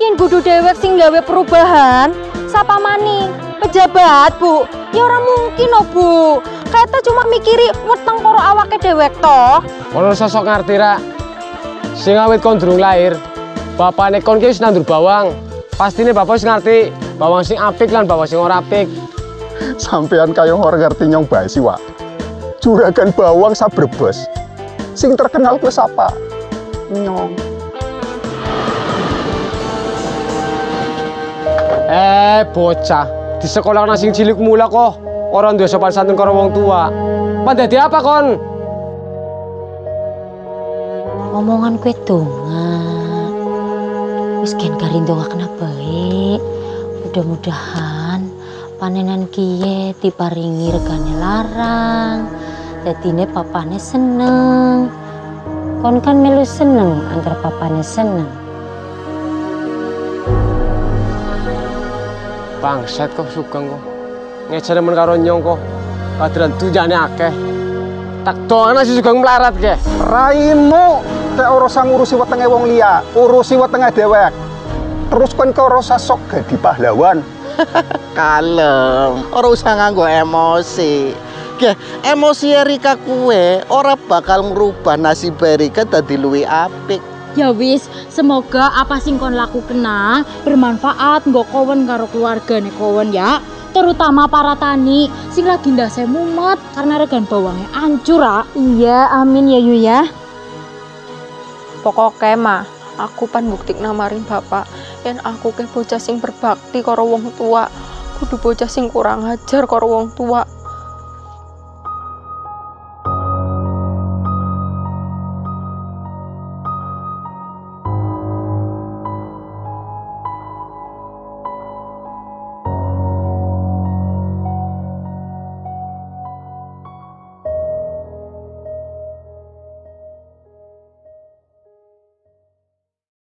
yen kudu dewek sing gawe perubahan sapa maning pejabat bu ya orang mungkin oh bu kata cuma mikiri weteng karo awake dewek toh Ono sosok ngerti ra. Sing awit kon durung lahir. Bapakne kon ki wis nandur bawang. Pastine bapak wis ngerti bawang sing apik lan bawang sing ora apik. Sampean kaya ora ngerti nyong bae sih, Wak. Juragan bawang sabrebes. Sing terkenal ku sapa? Nyong. Eh, bocah. Di sekolah nang sing cilik mula kok. Orang duwe sopan santun karo wong tua. Pan dadi apa kon? omongan kue dongan wis gen karindo gak kena baik mudah-mudahan panenan kiye diparingi regane larang dadine papane seneng kon kan melu seneng anggar papane seneng Bangset kok sugeng kok. Ngejare men karo nyong kok. Kadran tunjane akeh. Tak doang sih sugeng melarat ke. Raimu teh ora usah ngurusi wetenge wong liya, urusi wetenge dewek. Terus kon kok ora usah sok dadi pahlawan. Kalem, ora usah nganggo emosi. Ge, emosi Erika kue ora bakal merubah nasib Erika dadi luwih apik. Ya wis, semoga apa sing kon laku kena bermanfaat nggo kawan karo keluargane kawan ya. Terutama para tani sing lagi ndase mumet karena regan bawangnya ancur ah. iya amin ya yu ya pokoknya mah aku pan bukti namarin bapak yen aku ke bocah sing berbakti karo wong tua kudu bocah sing kurang ajar karo wong tua